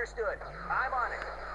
Understood. I'm on it.